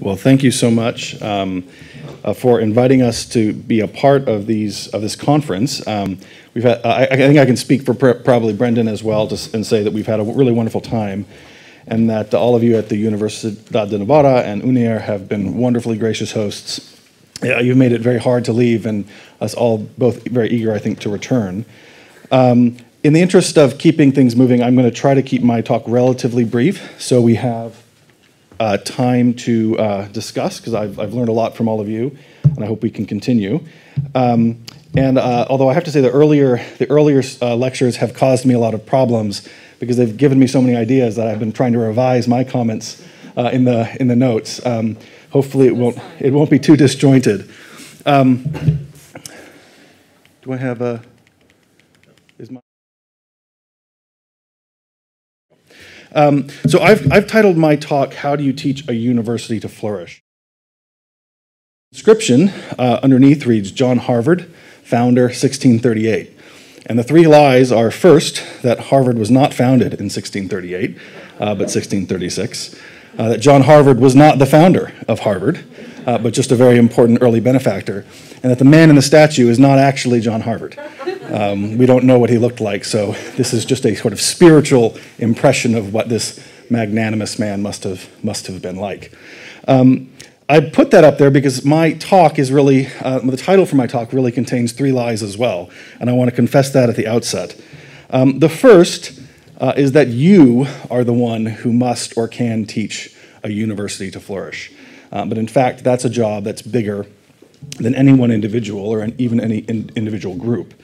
Well, thank you so much um, uh, for inviting us to be a part of these of this conference. Um, we've had, I, I think I can speak for pr- probably Brendan as well to, and say that we've had a really wonderful time, and that all of you at the Universidad de Navarra and UNIR have been wonderfully gracious hosts. Yeah, you've made it very hard to leave, and us all both very eager, I think, to return. Um, in the interest of keeping things moving, I'm going to try to keep my talk relatively brief, so we have uh, time to uh, discuss because I've, I've learned a lot from all of you, and I hope we can continue. Um, and uh, although I have to say the earlier the earlier uh, lectures have caused me a lot of problems because they've given me so many ideas that I've been trying to revise my comments uh, in the in the notes. Um, hopefully, it won't it won't be too disjointed. Um, do I have a? Um, so I've, I've titled my talk, How Do You Teach a University to Flourish? Description uh, underneath reads John Harvard, founder, 1638. And the three lies are first, that Harvard was not founded in 1638, uh, but 1636. Uh, that John Harvard was not the founder of Harvard, uh, but just a very important early benefactor. And that the man in the statue is not actually John Harvard. Um, we don't know what he looked like, so this is just a sort of spiritual impression of what this magnanimous man must have, must have been like. Um, I put that up there because my talk is really, uh, the title for my talk really contains three lies as well, and I want to confess that at the outset. Um, the first uh, is that you are the one who must or can teach a university to flourish. Uh, but in fact, that's a job that's bigger than any one individual or an, even any in, individual group.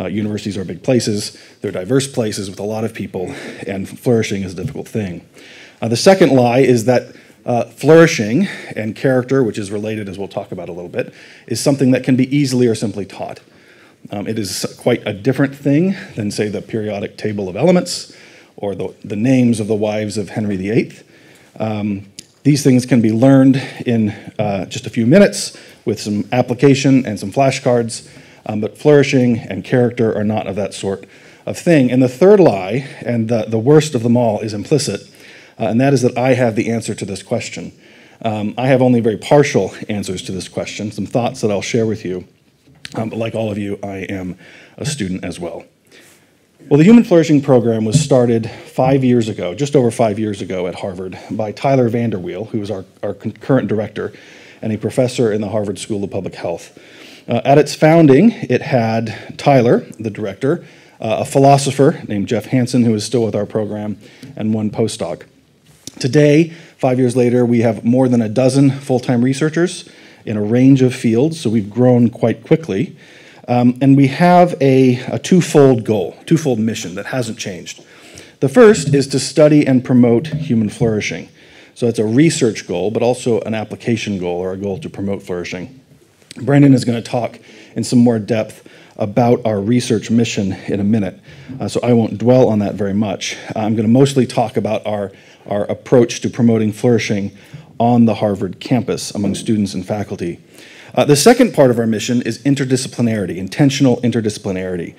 Uh, universities are big places, they're diverse places with a lot of people, and flourishing is a difficult thing. Uh, the second lie is that uh, flourishing and character, which is related as we'll talk about a little bit, is something that can be easily or simply taught. Um, it is quite a different thing than, say, the periodic table of elements or the, the names of the wives of Henry VIII. Um, these things can be learned in uh, just a few minutes with some application and some flashcards, um, but flourishing and character are not of that sort of thing. And the third lie, and the, the worst of them all, is implicit, uh, and that is that I have the answer to this question. Um, I have only very partial answers to this question, some thoughts that I'll share with you. Um, but like all of you, I am a student as well. Well, the Human Flourishing Program was started five years ago, just over five years ago at Harvard, by Tyler VanderWeele, who is our, our current director and a professor in the Harvard School of Public Health. Uh, at its founding, it had Tyler, the director, uh, a philosopher named Jeff Hanson, who is still with our program, and one postdoc. Today, five years later, we have more than a dozen full time researchers in a range of fields, so we've grown quite quickly. Um, and we have a, a twofold goal, twofold mission that hasn't changed. The first is to study and promote human flourishing. So it's a research goal, but also an application goal or a goal to promote flourishing. Brandon is going to talk in some more depth about our research mission in a minute, uh, so I won't dwell on that very much. I'm going to mostly talk about our, our approach to promoting flourishing on the Harvard campus among students and faculty. Uh, the second part of our mission is interdisciplinarity, intentional interdisciplinarity.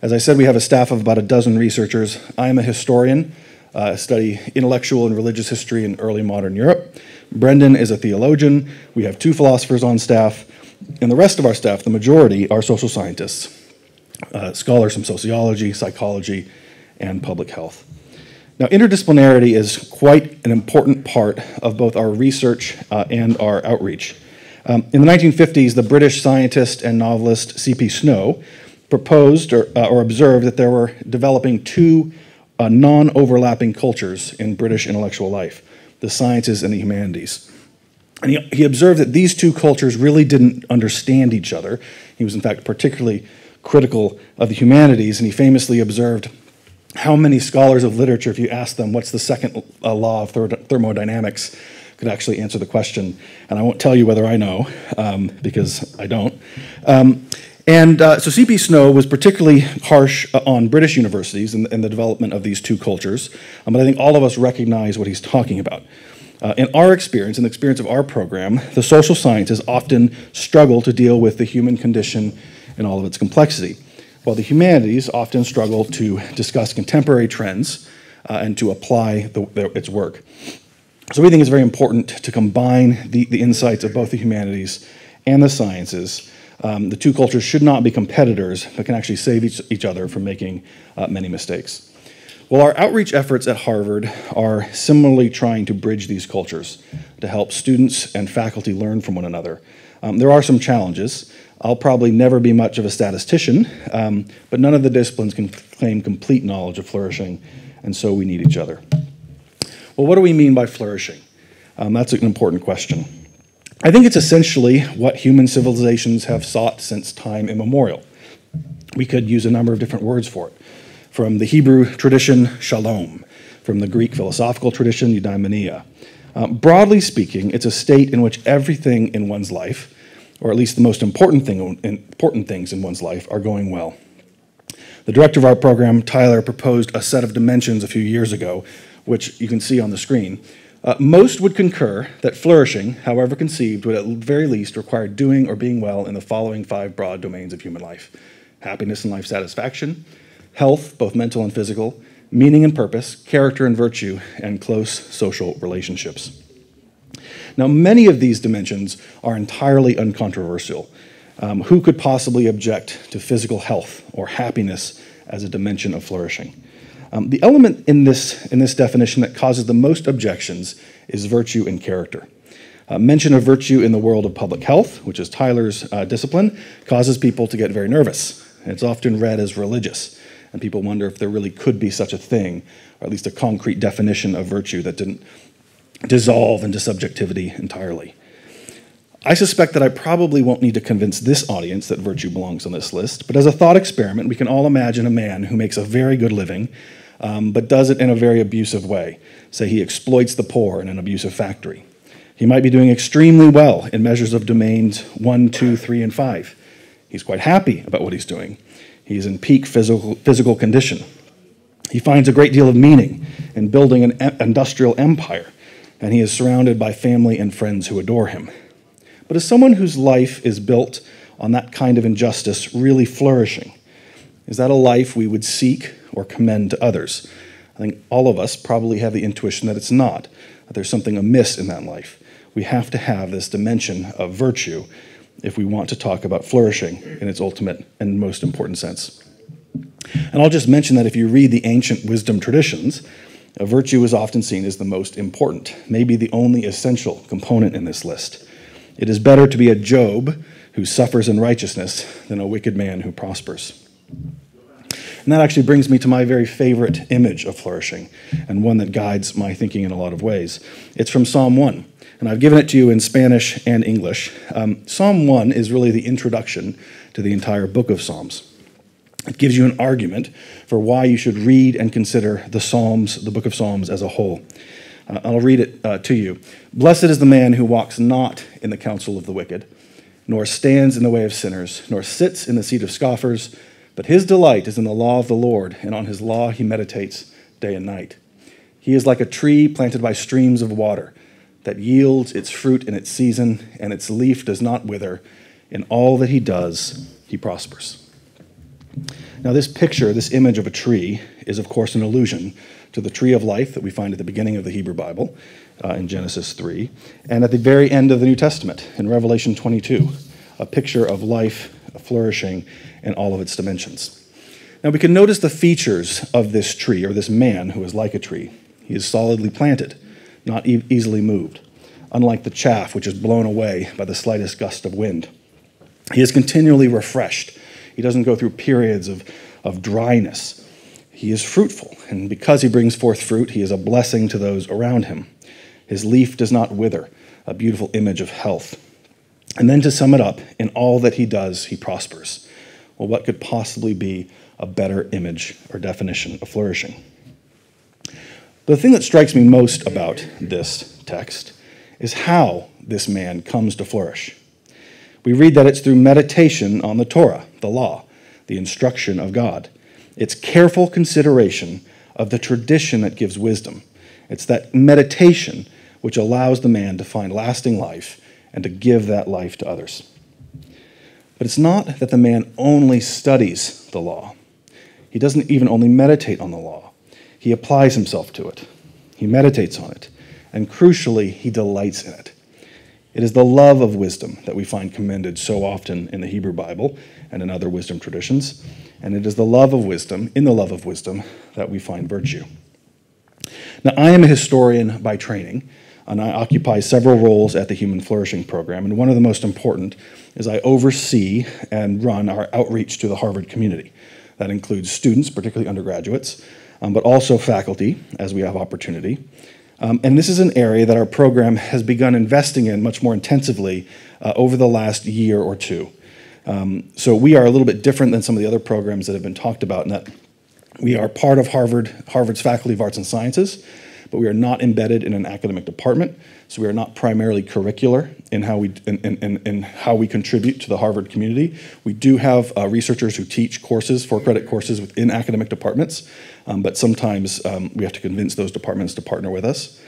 As I said, we have a staff of about a dozen researchers. I am a historian, uh, study intellectual and religious history in early modern Europe. Brendan is a theologian. We have two philosophers on staff. And the rest of our staff, the majority, are social scientists, uh, scholars from sociology, psychology, and public health. Now, interdisciplinarity is quite an important part of both our research uh, and our outreach. Um, in the 1950s, the British scientist and novelist C.P. Snow proposed or, uh, or, observed that there were developing two uh, non overlapping cultures in British intellectual life the sciences and the humanities. And he, he observed that these two cultures really didn't understand each other. He was, in fact, particularly critical of the humanities, and he famously observed how many scholars of literature, if you ask them what's the second uh, law of thermodynamics, could actually answer the question. And I won't tell you whether I know, um, because I don't. Um, and uh, so C.P. Snow was particularly harsh uh, on British universities and, and the development of these two cultures, um, but I think all of us recognize what he's talking about. Uh, in our experience, in the experience of our program, the social sciences often struggle to deal with the human condition in all of its complexity, while the humanities often struggle to discuss contemporary trends uh, and to apply the, the, its work. So we think it's very important to combine the, the insights of both the humanities and the sciences. Um, the two cultures should not be competitors, but can actually save each, each other from making uh, many mistakes. Well, our outreach efforts at Harvard are similarly trying to bridge these cultures to help students and faculty learn from one another. Um, there are some challenges. I'll probably never be much of a statistician, um, but none of the disciplines can claim complete knowledge of flourishing, and so we need each other. Well, what do we mean by flourishing? Um, that's an important question. I think it's essentially what human civilizations have sought since time immemorial. We could use a number of different words for it. From the Hebrew tradition, shalom. From the Greek philosophical tradition, eudaimonia. Um, broadly speaking, it's a state in which everything in one's life, or at least the most important, thing, important things in one's life, are going well. The director of our program, Tyler, proposed a set of dimensions a few years ago which you can see on the screen, uh, most would concur that flourishing, however conceived, would at very least require doing or being well in the following five broad domains of human life happiness and life satisfaction, health, both mental and physical, meaning and purpose, character and virtue, and close social relationships. Now, many of these dimensions are entirely uncontroversial. Um, who could possibly object to physical health or happiness as a dimension of flourishing? Um, the element in this, in this definition that causes the most objections is virtue and character. Uh, mention of virtue in the world of public health, which is Tyler's uh, discipline, causes people to get very nervous. It's often read as religious, and people wonder if there really could be such a thing, or at least a concrete definition of virtue that didn't dissolve into subjectivity entirely. I suspect that I probably won't need to convince this audience that virtue belongs on this list, but as a thought experiment, we can all imagine a man who makes a very good living, um, but does it in a very abusive way. Say he exploits the poor in an abusive factory. He might be doing extremely well in measures of domains one, two, three, and five. He's quite happy about what he's doing. He's in peak physical, physical condition. He finds a great deal of meaning in building an industrial empire, and he is surrounded by family and friends who adore him. But is someone whose life is built on that kind of injustice really flourishing? Is that a life we would seek or commend to others? I think all of us probably have the intuition that it's not, that there's something amiss in that life. We have to have this dimension of virtue if we want to talk about flourishing in its ultimate and most important sense. And I'll just mention that if you read the ancient wisdom traditions, a virtue is often seen as the most important, maybe the only essential component in this list. It is better to be a Job who suffers in righteousness than a wicked man who prospers. And that actually brings me to my very favorite image of flourishing, and one that guides my thinking in a lot of ways. It's from Psalm 1, and I've given it to you in Spanish and English. Um, Psalm 1 is really the introduction to the entire book of Psalms. It gives you an argument for why you should read and consider the Psalms, the book of Psalms as a whole. Uh, I'll read it uh, to you. Blessed is the man who walks not in the counsel of the wicked, nor stands in the way of sinners, nor sits in the seat of scoffers but his delight is in the law of the Lord, and on his law he meditates day and night. He is like a tree planted by streams of water that yields its fruit in its season, and its leaf does not wither. In all that he does, he prospers. Now, this picture, this image of a tree, is of course an allusion to the tree of life that we find at the beginning of the Hebrew Bible uh, in Genesis 3, and at the very end of the New Testament in Revelation 22, a picture of life flourishing in all of its dimensions. Now we can notice the features of this tree, or this man who is like a tree. He is solidly planted, not e- easily moved, unlike the chaff which is blown away by the slightest gust of wind. He is continually refreshed. He doesn't go through periods of, of dryness. He is fruitful, and because he brings forth fruit, he is a blessing to those around him. His leaf does not wither, a beautiful image of health. And then to sum it up, in all that he does, he prospers. Well, what could possibly be a better image or definition of flourishing? The thing that strikes me most about this text is how this man comes to flourish. We read that it's through meditation on the Torah, the law, the instruction of God. It's careful consideration of the tradition that gives wisdom. It's that meditation which allows the man to find lasting life and to give that life to others. But it's not that the man only studies the law. He doesn't even only meditate on the law. He applies himself to it. He meditates on it. and crucially, he delights in it. It is the love of wisdom that we find commended so often in the Hebrew Bible and in other wisdom traditions. And it is the love of wisdom, in the love of wisdom, that we find virtue. Now, I am a historian by training, and I occupy several roles at the Human Flourishing Program. And one of the most important is I oversee and run our outreach to the Harvard community. That includes students, particularly undergraduates, um, but also faculty, as we have opportunity. Um, and this is an area that our program has begun investing in much more intensively uh, over the last year or two. Um, so we are a little bit different than some of the other programs that have been talked about in that we are part of Harvard, Harvard's Faculty of Arts and Sciences, but we are not embedded in an academic department. So we are not primarily curricular in how we, in, in, in how we contribute to the Harvard community. We do have uh, researchers who teach courses, for credit courses within academic departments, um, but sometimes um, we have to convince those departments to partner with us.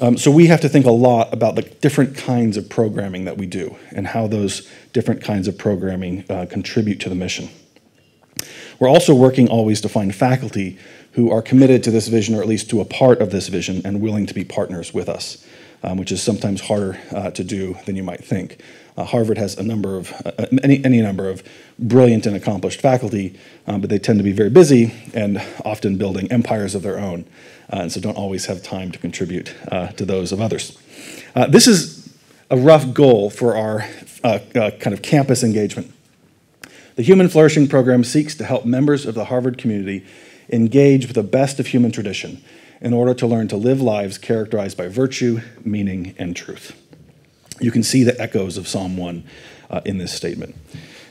Um, so we have to think a lot about the different kinds of programming that we do and how those different kinds of programming uh, contribute to the mission. We're also working always to find faculty who are committed to this vision, or at least to a part of this vision, and willing to be partners with us, um, which is sometimes harder uh, to do than you might think. Uh, Harvard has a number of, uh, any, any number of brilliant and accomplished faculty, um, but they tend to be very busy and often building empires of their own, uh, and so don't always have time to contribute uh, to those of others. Uh, this is a rough goal for our kind of campus engagement. The Human Flourishing Program seeks to help members of the Harvard community engage with the best of human tradition in order to learn to live lives characterized by virtue, meaning, and truth. You can see the echoes of Psalm 1 uh, in this statement.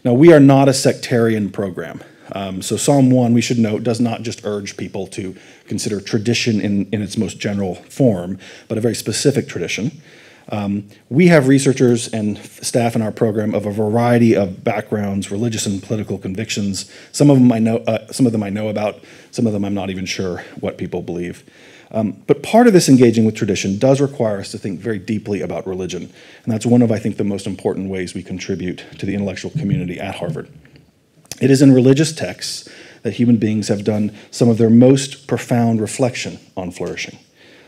Now, we are not a sectarian program. Um, so, Psalm 1, we should note, does not just urge people to consider tradition in, in its most general form, but a very specific tradition. Um, we have researchers and staff in our program of a variety of backgrounds, religious and political convictions. Some of them I know, uh, some of them I know about. Some of them I'm not even sure what people believe. Um, but part of this engaging with tradition does require us to think very deeply about religion, and that's one of I think the most important ways we contribute to the intellectual community at Harvard. It is in religious texts that human beings have done some of their most profound reflection on flourishing.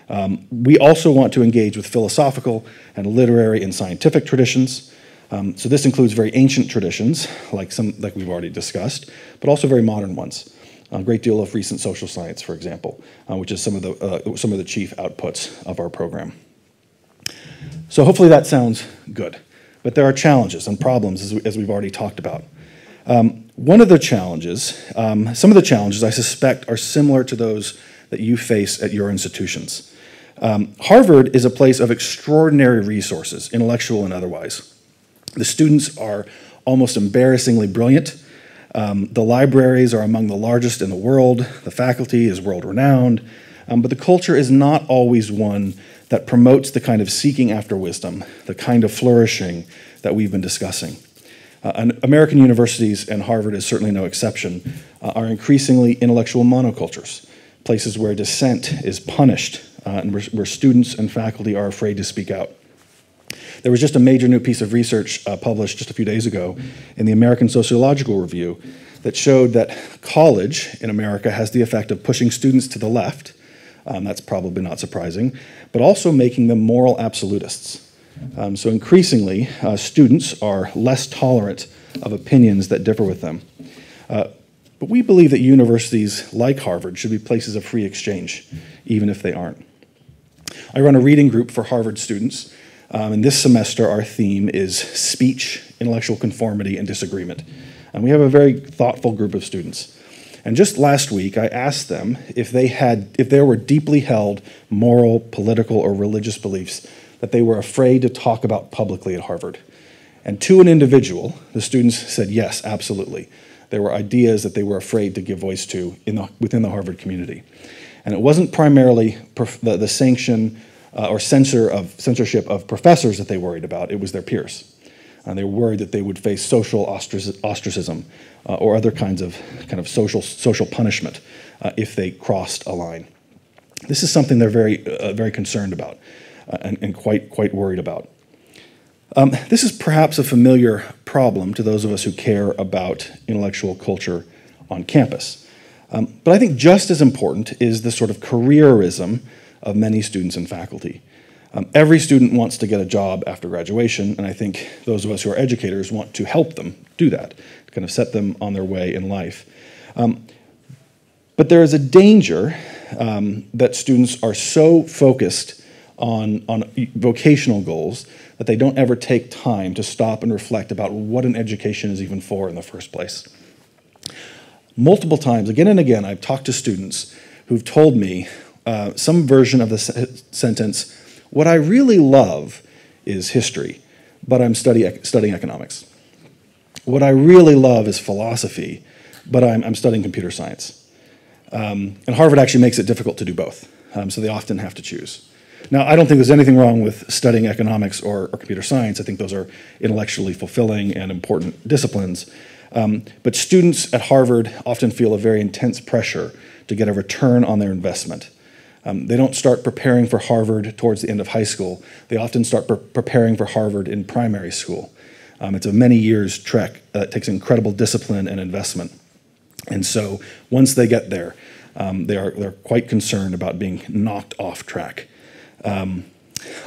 Um, we also want to engage with philosophical and literary and scientific traditions. Um, so this includes very ancient traditions, like some like we've already discussed, but also very modern ones. A great deal of recent social science, for example, uh, which is some of the uh, some of the chief outputs of our program. So hopefully that sounds good, but there are challenges and problems as, we, as we've already talked about. Um, one of the challenges, um, some of the challenges I suspect are similar to those that you face at your institutions. Um, Harvard is a place of extraordinary resources, intellectual and otherwise. The students are almost embarrassingly brilliant. Um, the libraries are among the largest in the world. The faculty is world renowned. Um, but the culture is not always one that promotes the kind of seeking after wisdom, the kind of flourishing that we've been discussing. Uh, American universities, and Harvard is certainly no exception, uh, are increasingly intellectual monocultures, places where dissent is punished uh, and where, where, students and faculty are afraid to speak out. There was just a major new piece of research uh, published just a few days ago in the American Sociological Review that showed that college in America has the effect of pushing students to the left. Um, that's probably not surprising, but also making them moral absolutists. Um, so increasingly, uh, students are less tolerant of opinions that differ with them. Uh, but we believe that universities like Harvard should be places of free exchange, even if they aren't. I run a reading group for Harvard students, um, and this semester our theme is speech, intellectual conformity, and disagreement. And we have a very thoughtful group of students. And just last week, I asked them if they had, if there were deeply held moral, political, or religious beliefs that they were afraid to talk about publicly at Harvard. And to an individual, the students said yes, absolutely. There were ideas that they were afraid to give voice to in the, within the Harvard community. And it wasn't primarily the, the sanction uh, or censor of, censorship of professors that they worried about, it was their peers. And they were worried that they would face social ostracism uh, or other kinds of kind of social, social punishment uh, if they crossed a line. This is something they're very, uh, very concerned about uh, and, and, quite, quite worried about. Um, this is perhaps a familiar problem to those of us who care about intellectual culture on campus. Um, but I think just as important is the sort of careerism of many students and faculty. Um, every student wants to get a job after graduation, and I think those of us who are educators want to help them do that, kind of set them on their way in life. Um, but there is a danger um, that students are so focused on, on vocational goals that they don't ever take time to stop and reflect about what an education is even for in the first place. Multiple times, again and again, I've talked to students who've told me uh, some version of the se- sentence What I really love is history, but I'm study, studying economics. What I really love is philosophy, but I'm, I'm studying computer science. Um, and Harvard actually makes it difficult to do both, um, so they often have to choose. Now, I don't think there's anything wrong with studying economics or, or computer science. I think those are intellectually fulfilling and important disciplines. Um, but students at Harvard often feel a very intense pressure to get a return on their investment. Um, they don't start preparing for Harvard towards the end of high school. They often start pre- preparing for Harvard in primary school. Um, it's a many years trek that takes incredible discipline and investment. And so once they get there, um, they are they're quite concerned about being knocked off track. Um,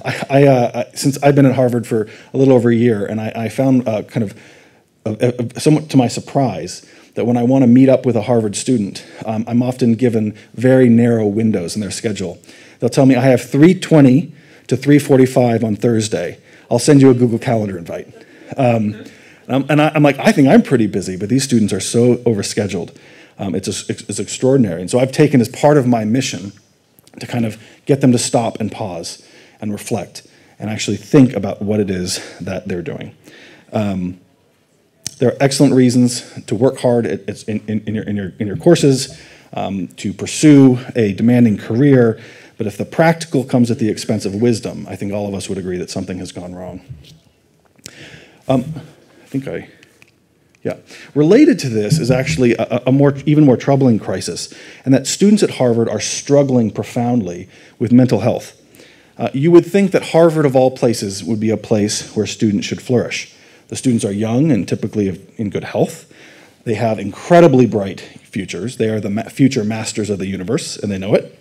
I, I, uh, since I've been at Harvard for a little over a year, and I, I found uh, kind of, uh, uh, somewhat to my surprise, that when I want to meet up with a Harvard student, um, I'm often given very narrow windows in their schedule. They'll tell me I have 3:20 to 3:45 on Thursday. I'll send you a Google Calendar invite. Um, and I'm like, I think I'm pretty busy, but these students are so overscheduled. Um, it's, a, it's extraordinary. And so I've taken as part of my mission to kind of get them to stop and pause and reflect and actually think about what it is that they're doing. Um, there are excellent reasons to work hard in, in, in, your, in, your, in your courses, um, to pursue a demanding career, but if the practical comes at the expense of wisdom, I think all of us would agree that something has gone wrong. Um, I think I yeah. Related to this is actually a, a, more, even more troubling crisis, and that students at Harvard are struggling profoundly with mental health. Uh, you would think that Harvard, of all places, would be a place where students should flourish. The students are young and typically in good health. They have incredibly bright futures. They are the ma- future masters of the universe, and they know it.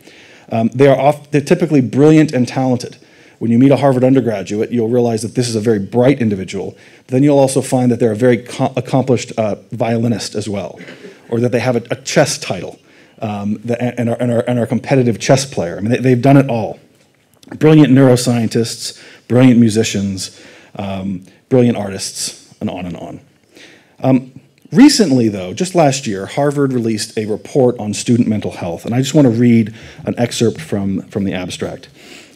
Um, they are off, they're typically brilliant and talented. When you meet a Harvard undergraduate, you'll realize that this is a very bright individual. But then you'll also find that they're a very accomplished uh, violinist as well, or that they have a, a chess title um, that, and, are, and, are, and, are, a competitive chess player. I mean, they, have done it all. Brilliant neuroscientists, brilliant musicians, um, brilliant artists, and on and on. Um, recently, though, just last year, Harvard released a report on student mental health, and I just want to read an excerpt from, from the abstract.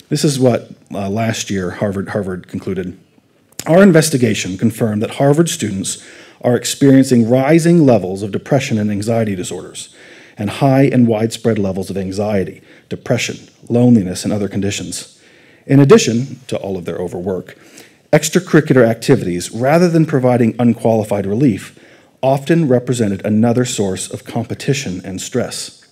This is what uh, last year Harvard, Harvard concluded. Our investigation confirmed that Harvard students are experiencing rising levels of depression and anxiety disorders, and high and widespread levels of anxiety, depression, loneliness, and other conditions. In addition to all of their overwork, extracurricular activities, rather than providing unqualified relief, often represented another source of competition and stress.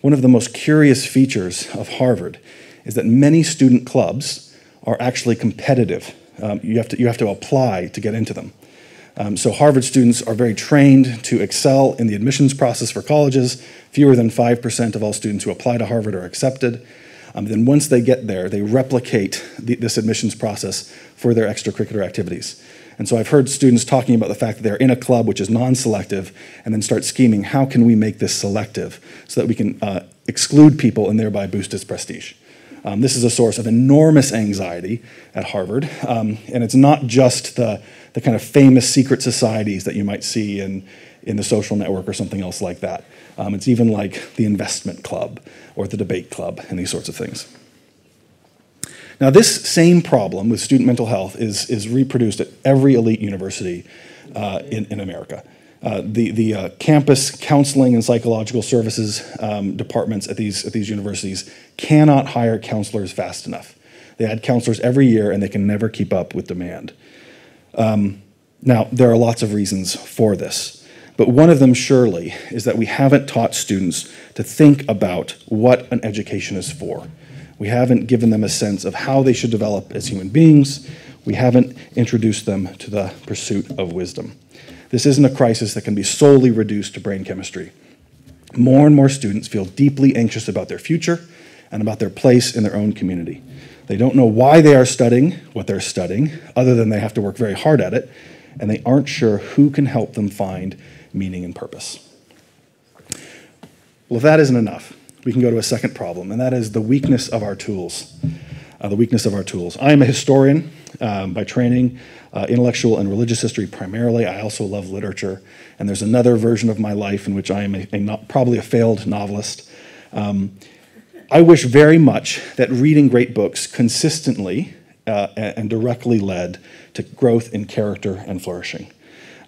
One of the most curious features of Harvard is that many student clubs are actually competitive. Um, you, have to, you have to apply to get into them. Um, so Harvard students are very trained to excel in the admissions process for colleges. Fewer than 5% of all students who apply to Harvard are accepted. Um, then once they get there, they replicate the, this admissions process for their extracurricular activities. And so I've heard students talking about the fact that they're in a club which is non-selective and then start scheming, how can we make this selective so that we can uh, exclude people and thereby boost its prestige? Um, this is a source of enormous anxiety at Harvard, um, and it's not just the, the kind of famous secret societies that you might see in, in the social network or something else like that. Um, it's even like the investment club or the debate club and these sorts of things. Now, this same problem with student mental health is, is reproduced at every elite university uh, in, in America. Uh, the the uh, campus counseling and psychological services um, departments at these, at these universities cannot hire counselors fast enough. They add counselors every year and they can never keep up with demand. Um, now, there are lots of reasons for this, but one of them surely is that we haven't taught students to think about what an education is for. We haven't given them a sense of how they should develop as human beings. We haven't introduced them to the pursuit of wisdom. This isn't a crisis that can be solely reduced to brain chemistry. More and more students feel deeply anxious about their future and about their place in their own community. They don't know why they are studying what they're studying, other than they have to work very hard at it, and they aren't sure who can help them find meaning and purpose. Well, if that isn't enough, we can go to a second problem, and that is the weakness of our tools. Uh, the weakness of our tools. I am a historian um, by training, uh, intellectual and religious history primarily. I also love literature, and there's another version of my life in which I am a, a probably a failed novelist. Um, I wish very much that reading great books consistently uh, and directly led to growth in character and flourishing.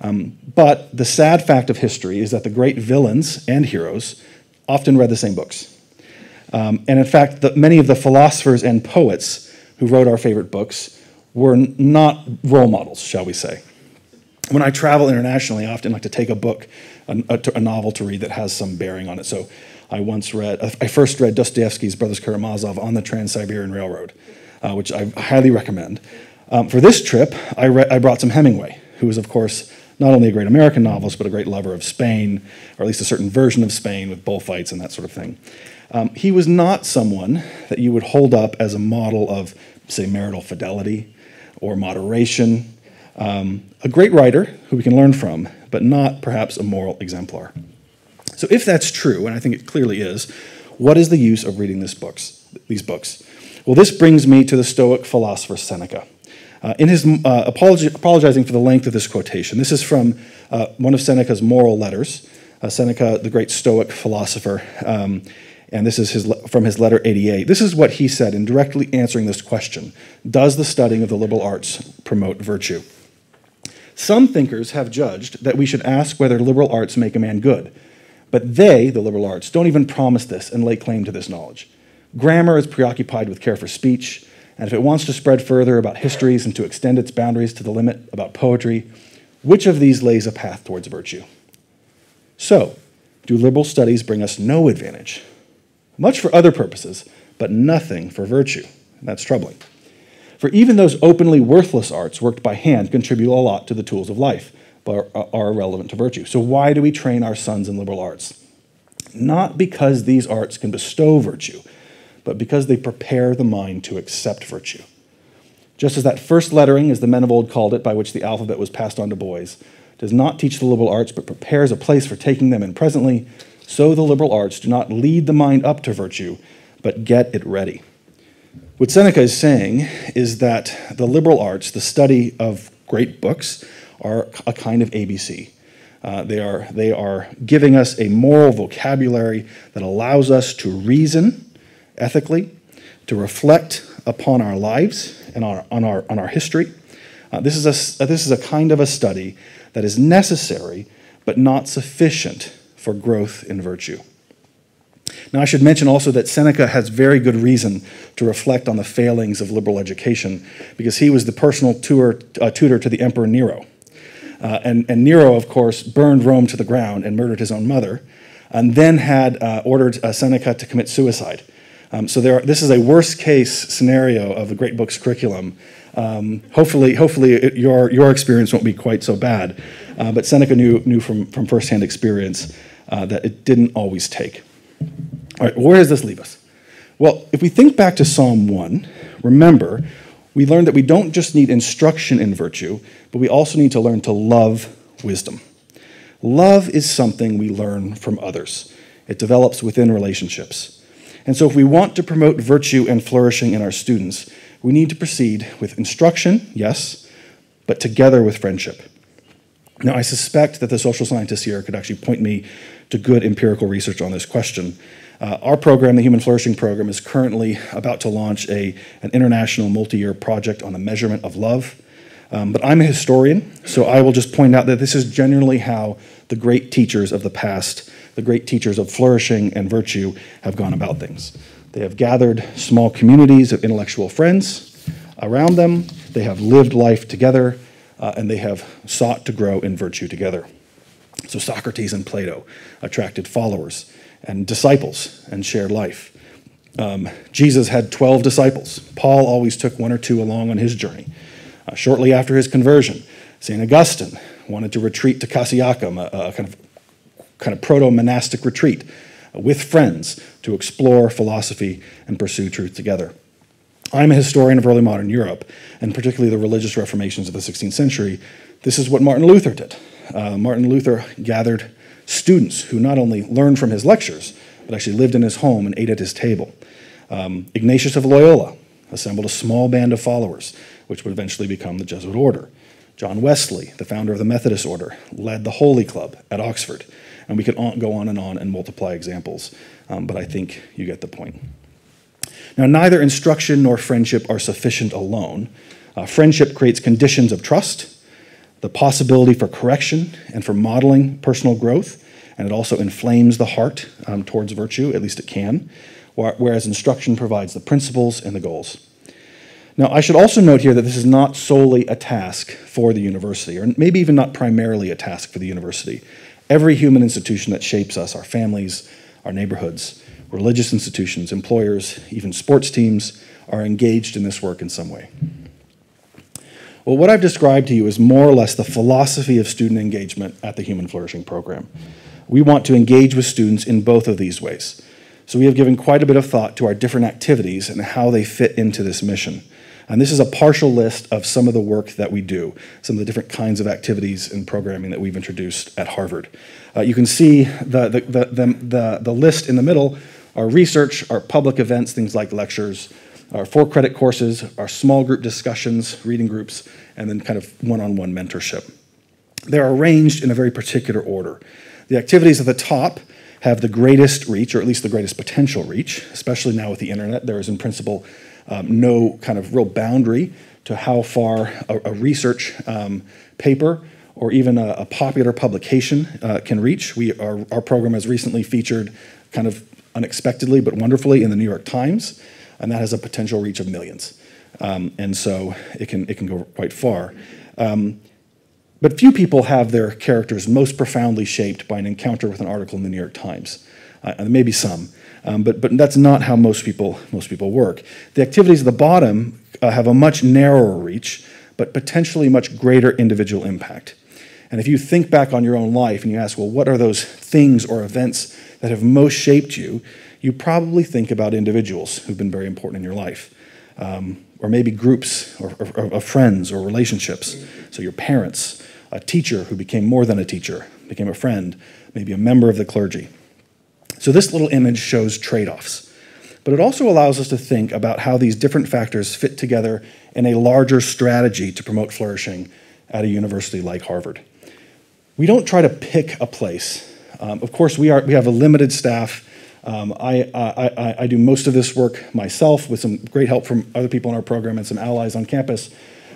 Um, but the sad fact of history is that the great villains and heroes often read the same books. Um, and in fact, the, many of the philosophers and poets who wrote our favorite books were not role models, shall we say. When I travel internationally, I often like to take a book, a, a, novel to read that has some bearing on it. So I once read, I first read Dostoevsky's Brothers Karamazov on the Trans Siberian Railroad, uh, which I highly recommend. Um, for this trip, I, I brought some Hemingway, who is, of course, not only a great American novelist, but a great lover of Spain, or at least a certain version of Spain with bullfights and that sort of thing. Um, he was not someone that you would hold up as a model of, say, marital fidelity or moderation. Um, a great writer who we can learn from, but not perhaps a moral exemplar. So, if that's true, and I think it clearly is, what is the use of reading books, these books? Well, this brings me to the Stoic philosopher Seneca. Uh, in his uh, apologizing for the length of this quotation, this is from uh, one of Seneca's moral letters. Uh, Seneca, the great Stoic philosopher, um, and this is his, from his letter 88. This is what he said in directly answering this question Does the studying of the liberal arts promote virtue? Some thinkers have judged that we should ask whether liberal arts make a man good, but they, the liberal arts, don't even promise this and lay claim to this knowledge. Grammar is preoccupied with care for speech, and if it wants to spread further about histories and to extend its boundaries to the limit about poetry, which of these lays a path towards virtue? So, do liberal studies bring us no advantage? Much for other purposes, but nothing for virtue. That's troubling. For even those openly worthless arts worked by hand contribute a lot to the tools of life, but are, are relevant to virtue. So, why do we train our sons in liberal arts? Not because these arts can bestow virtue, but because they prepare the mind to accept virtue. Just as that first lettering, as the men of old called it, by which the alphabet was passed on to boys, does not teach the liberal arts, but prepares a place for taking them in presently, so the liberal arts do not lead the mind up to virtue, but get it ready. What Seneca is saying is that the liberal arts, the study of great books, are a kind of ABC. Uh, they, are, they are giving us a moral vocabulary that allows us to reason ethically, to reflect upon our lives and our, on our, on our history. Uh, this, is a, this is a kind of a study that is necessary but not sufficient for growth in virtue. Now, I should mention also that Seneca has very good reason to reflect on the failings of liberal education because he was the personal tour, uh, tutor to the Emperor Nero. Uh, and, and, Nero, of course, burned Rome to the ground and murdered his own mother, and then had uh, ordered uh, Seneca to commit suicide. Um, so there are, this is a worst case scenario of the Great Books curriculum. Um, hopefully, hopefully it, your, your experience won't be quite so bad. Uh, but Seneca knew, knew from, from firsthand experience uh, that it didn't always take. All right, where does this leave us? Well, if we think back to Psalm 1, remember, we learned that we don't just need instruction in virtue, but we also need to learn to love wisdom. Love is something we learn from others, it develops within relationships. And so, if we want to promote virtue and flourishing in our students, we need to proceed with instruction, yes, but together with friendship. Now, I suspect that the social scientists here could actually point me to good empirical research on this question. Uh, our program, the Human Flourishing Program, is currently about to launch a, an international multi year project on the measurement of love. Um, but I'm a historian, so I will just point out that this is generally how the great teachers of the past, the great teachers of flourishing and virtue, have gone about things. They have gathered small communities of intellectual friends around them, they have lived life together, uh, and they have sought to grow in virtue together. So Socrates and Plato attracted followers and disciples and shared life. Um, Jesus had 12 disciples. Paul always took one or two along on his journey. Uh, shortly after his conversion, St. Augustine wanted to retreat to Cassiacum, a, a kind of, kind of proto monastic retreat uh, with friends to explore philosophy and pursue truth together. I'm a historian of early modern Europe, and particularly the religious reformations of the 16th century. This is what Martin Luther did. Uh, Martin Luther gathered students who not only learned from his lectures, but actually lived in his home and ate at his table. Um, Ignatius of Loyola assembled a small band of followers, which would eventually become the Jesuit order. John Wesley, the founder of the Methodist order, led the Holy Club at Oxford. And we could go on and on and multiply examples, um, but I think you get the point. Now, neither instruction nor friendship are sufficient alone. Uh, friendship creates conditions of trust, the possibility for correction and for modeling personal growth, and it also inflames the heart um, towards virtue, at least it can, whereas instruction provides the principles and the goals. Now, I should also note here that this is not solely a task for the university, or maybe even not primarily a task for the university. Every human institution that shapes us, our families, our neighborhoods, religious institutions, employers, even sports teams, are engaged in this work in some way. Well, what I've described to you is more or less the philosophy of student engagement at the Human Flourishing Program. We want to engage with students in both of these ways. So we have given quite a bit of thought to our different activities and how they fit into this mission. And this is a partial list of some of the work that we do, some of the different kinds of activities and programming that we've introduced at Harvard. Uh, you can see the, the, the, the, the list in the middle our research, our public events, things like lectures, our for credit courses, our small group discussions, reading groups, and then kind of one on one mentorship. They're arranged in a very particular order. The activities at the top have the greatest reach, or at least the greatest potential reach, especially now with the internet. There is, in principle, um, no kind of real boundary to how far a, a research um, paper or even a, a popular publication uh, can reach. We, our, our program has recently featured kind of unexpectedly but wonderfully in the New York Times, and that has a potential reach of millions. Um, and so it can, it can go quite far. Um, but few people have their characters most profoundly shaped by an encounter with an article in the New York Times. Uh, and maybe some. Um, but, but that's not how most people, most people work. The activities at the bottom uh, have a much narrower reach, but potentially much greater individual impact. And if you think back on your own life and you ask, well, what are those things or events that have most shaped you, you probably think about individuals who've been very important in your life. Um, or maybe groups or, of friends or relationships. So your parents, a teacher who became more than a teacher, became a friend, maybe a member of the clergy. So this little image shows trade offs. But it also allows us to think about how these different factors fit together in a larger strategy to promote flourishing at a university like Harvard. We don't try to pick a place. Um, of course, we, are, we have a limited staff. Um, I, I, I, do most of this work myself with some great help from other people in our program and some allies on campus.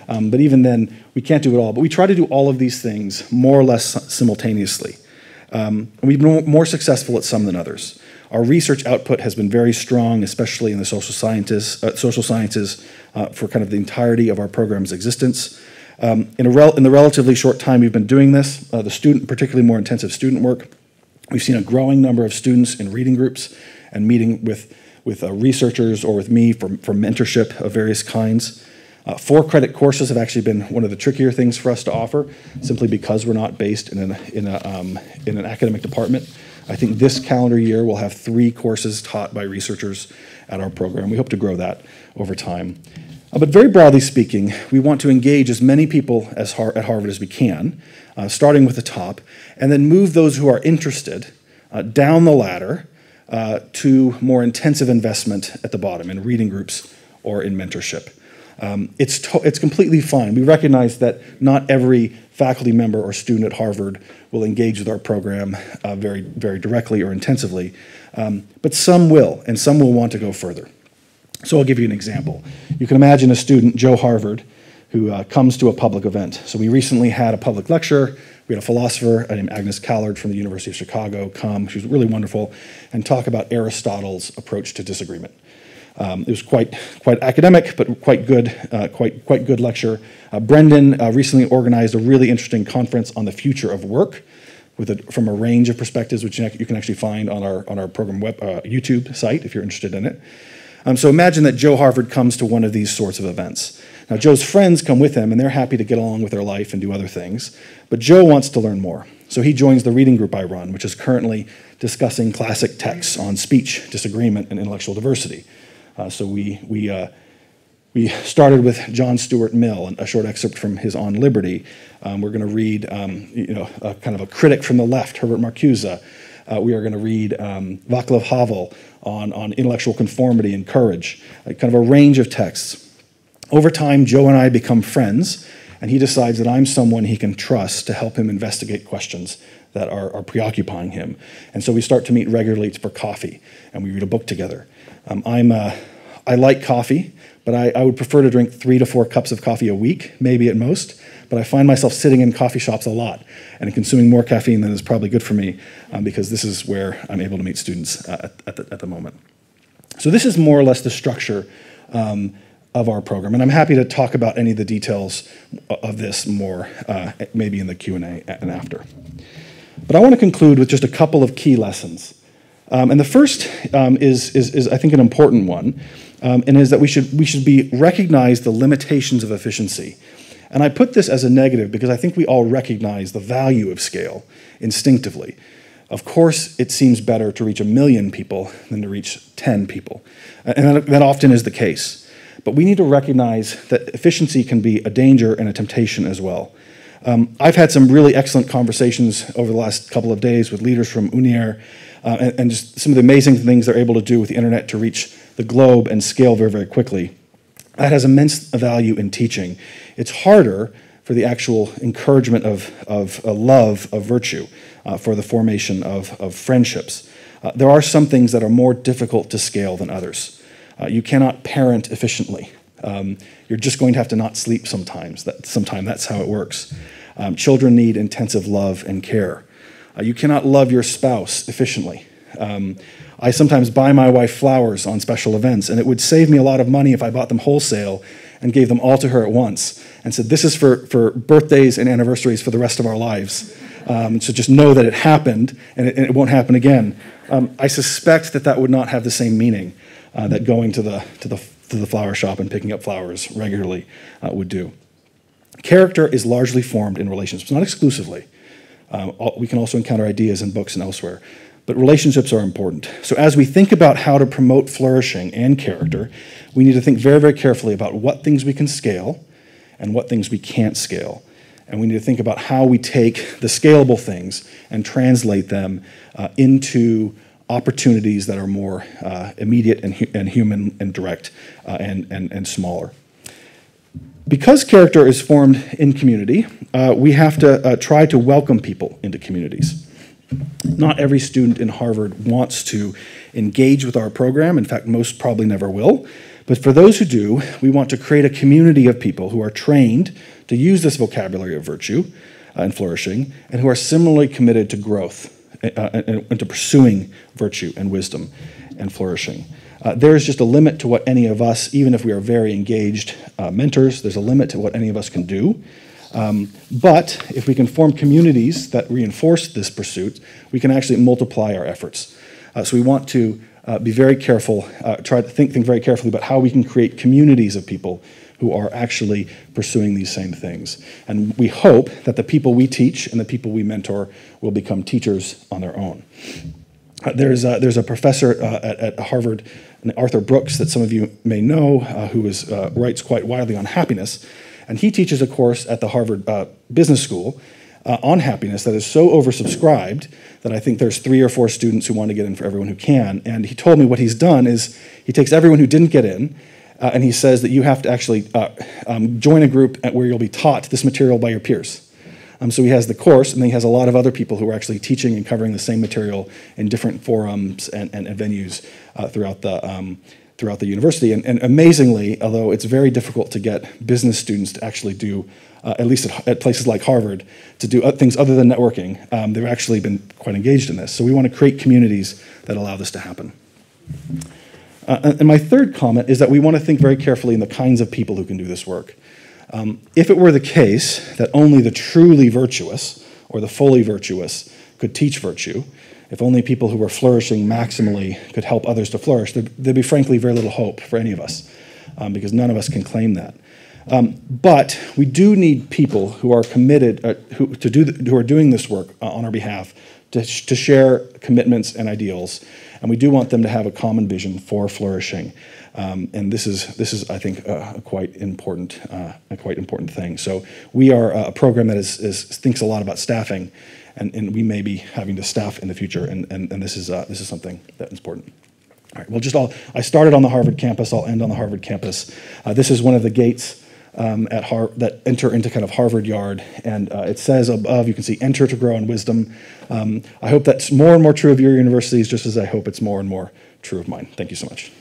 Um, but even then, we can't do it all. But we try to do all of these things more or less simultaneously. Um, and we've been more successful at some than others. Our research output has been very strong, especially in the social sciences, uh, social sciences uh, for kind of the entirety of our program's existence. Um, in, in, the relatively short time we've been doing this, uh, the student, particularly more intensive student work, we've seen a growing number of students in reading groups and meeting with, with uh, researchers or with me for, for mentorship of various kinds. Uh, for credit courses have actually been one of the trickier things for us to offer, simply because we're not based in an, in, a, um, in an academic department. I think this calendar year we'll have three courses taught by researchers at our program. We hope to grow that over time. Uh, but very broadly speaking, we want to engage as many people as Har at Harvard as we can, uh, starting with the top, and then move those who are interested uh, down the ladder uh, to more intensive investment at the bottom in reading groups or in mentorship. Um, it's, it's completely fine. We recognize that not every faculty member or student at Harvard will engage with our program uh, very, very directly or intensively, um, but some will, and some will want to go further. So I'll give you an example. You can imagine a student, Joe Harvard, who uh, comes to a public event. So we recently had a public lecture. We had a philosopher named Agnes Callard from the University of Chicago come. She was really wonderful and talk about Aristotle's approach to disagreement. Um, it was quite quite academic, but quite good, uh, quite quite good lecture. Uh, Brendan uh, recently organized a really interesting conference on the future of work, with a, from a range of perspectives, which you can actually find on our on our program web uh, YouTube site if you're interested in it. Um, so imagine that Joe Harvard comes to one of these sorts of events. Now Joe's friends come with him, and they're happy to get along with their life and do other things, but Joe wants to learn more. So he joins the reading group I run, which is currently discussing classic texts on speech, disagreement, and intellectual diversity. Uh, so we, we, uh, We started with John Stuart Mill, a short excerpt from his On Liberty. Um, we're going to read, um, you know, a, kind of a critic from the left, Herbert Marcuse. Uh, we are going to read um, Václav Havel on, on intellectual conformity and courage, uh, kind of a range of texts. Over time, Joe and I become friends, and he decides that I'm someone he can trust to help him investigate questions that are, are preoccupying him. And so we start to meet regularly for coffee, and we read a book together. Um, I'm, uh, I like coffee, but I, I would prefer to drink three to four cups of coffee a week, maybe at most but I find myself sitting in coffee shops a lot and consuming more caffeine than is probably good for me um, because this is where I'm able to meet students uh, at, the, at, the, moment. So this is more or less the structure um, of our program, and I'm happy to talk about any of the details of this more, uh, maybe in the Q&A and after. But I want to conclude with just a couple of key lessons. Um, and the first um, is, is, is, I think, an important one, um, and is that we should, we should be recognize the limitations of efficiency. And I put this as a negative because I think we all recognize the value of scale instinctively. Of course, it seems better to reach a million people than to reach 10 people. And that, often is the case. But we need to recognize that efficiency can be a danger and a temptation as well. Um, I've had some really excellent conversations over the last couple of days with leaders from UNIR uh, and, and, just some of the amazing things they're able to do with the internet to reach the globe and scale very, very quickly. That has immense value in teaching. It's harder for the actual encouragement of, of a love of virtue, uh, for the formation of, of friendships. Uh, there are some things that are more difficult to scale than others. Uh, you cannot parent efficiently. Um, you're just going to have to not sleep sometimes. That, sometime that's how it works. Um, children need intensive love and care. Uh, you cannot love your spouse efficiently. Um, I sometimes buy my wife flowers on special events, and it would save me a lot of money if I bought them wholesale and gave them all to her at once and said, This is for, for birthdays and anniversaries for the rest of our lives. Um, so just know that it happened and it, and it won't happen again. Um, I suspect that that would not have the same meaning uh, that going to the, to, the, to the flower shop and picking up flowers regularly uh, would do. Character is largely formed in relationships, not exclusively. Um, we can also encounter ideas in books and elsewhere. But relationships are important. So, as we think about how to promote flourishing and character, we need to think very, very carefully about what things we can scale and what things we can't scale. And we need to think about how we take the scalable things and translate them uh, into opportunities that are more uh, immediate and, hu- and, human and direct uh, and, and, and smaller. Because character is formed in community, uh, we have to uh, try to welcome people into communities. Not every student in Harvard wants to engage with our program. In fact, most probably never will. But for those who do, we want to create a community of people who are trained to use this vocabulary of virtue uh, and flourishing, and who are similarly committed to growth uh, and, and, to pursuing virtue and wisdom and flourishing. Uh, there is just a limit to what any of us, even if we are very engaged uh, mentors, there's a limit to what any of us can do. Um, but if we can form communities that reinforce this pursuit, we can actually multiply our efforts. Uh, so we want to uh, be very careful, uh, try to think, think very carefully about how we can create communities of people who are actually pursuing these same things. And we hope that the people we teach and the people we mentor will become teachers on their own. Uh, there's, a, there's a professor uh, at, at, Harvard, Arthur Brooks, that some of you may know, uh, who is, writes quite widely on happiness. And he teaches a course at the Harvard uh, Business School uh, on happiness that is so oversubscribed that I think there's three or four students who want to get in for everyone who can. And he told me what he's done is he takes everyone who didn't get in uh, and he says that you have to actually uh, um, join a group where you'll be taught this material by your peers. Um, so he has the course, and then he has a lot of other people who are actually teaching and covering the same material in different forums and, and, and venues uh, throughout the um, throughout the university. And, and, amazingly, although it's very difficult to get business students to actually do, uh, at least at, at, places like Harvard, to do things other than networking, um, they've actually been quite engaged in this. So we want to create communities that allow this to happen. Uh, and my third comment is that we want to think very carefully in the kinds of people who can do this work. Um, if it were the case that only the truly virtuous or the fully virtuous could teach virtue, if only people who were flourishing maximally could help others to flourish, there'd, there'd be frankly very little hope for any of us um, because none of us can claim that. Um, but we do need people who are committed uh, who, to do the, who are doing this work uh, on our behalf to, sh- to share commitments and ideals and we do want them to have a common vision for flourishing. Um, and this is, this is, I think, uh, a quite important, uh, a quite important thing. So we are a program that is, is thinks a lot about staffing, and, and we may be having to staff in the future, and, and, and this is uh, this is something that's important. All right. Well, just all I started on the Harvard campus. I'll end on the Harvard campus. Uh, this is one of the gates. Um, at Har- that enter into kind of Harvard Yard, and uh, it says above, you can see "Enter to grow in wisdom." Um, I hope that's more and more true of your universities, just as I hope it's more and more true of mine. Thank you so much.